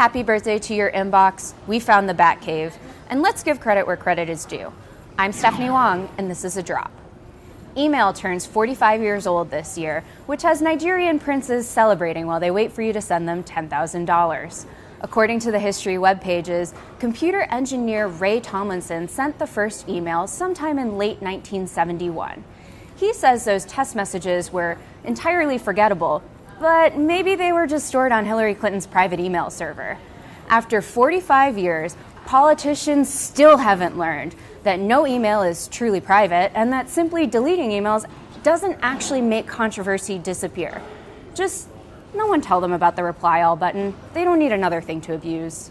Happy birthday to your inbox. We found the Bat Cave. And let's give credit where credit is due. I'm Stephanie Wang, and this is a drop. Email turns 45 years old this year, which has Nigerian princes celebrating while they wait for you to send them $10,000. According to the history web pages, computer engineer Ray Tomlinson sent the first email sometime in late 1971. He says those test messages were entirely forgettable but maybe they were just stored on Hillary Clinton's private email server. After 45 years, politicians still haven't learned that no email is truly private and that simply deleting emails doesn't actually make controversy disappear. Just no one tell them about the reply all button. They don't need another thing to abuse.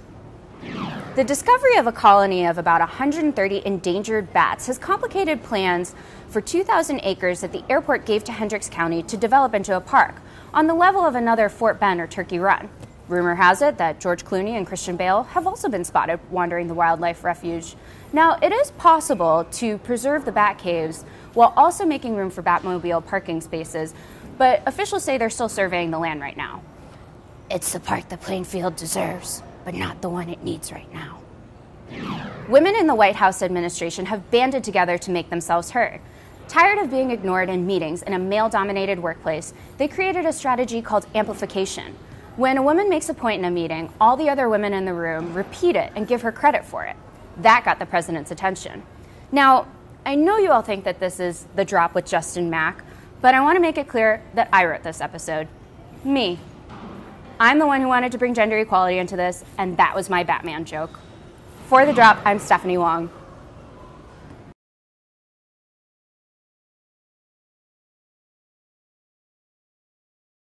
The discovery of a colony of about 130 endangered bats has complicated plans for 2,000 acres that the airport gave to Hendricks County to develop into a park, on the level of another Fort Bend or Turkey Run. Rumor has it that George Clooney and Christian Bale have also been spotted wandering the wildlife refuge. Now, it is possible to preserve the bat caves while also making room for Batmobile parking spaces, but officials say they're still surveying the land right now. It's the park that Plainfield deserves, but not the one it needs right now. Women in the White House administration have banded together to make themselves heard. Tired of being ignored in meetings in a male dominated workplace, they created a strategy called amplification. When a woman makes a point in a meeting, all the other women in the room repeat it and give her credit for it. That got the president's attention. Now, I know you all think that this is the drop with Justin Mack, but I want to make it clear that I wrote this episode. Me. I'm the one who wanted to bring gender equality into this, and that was my Batman joke. For the drop, I'm Stephanie Wang.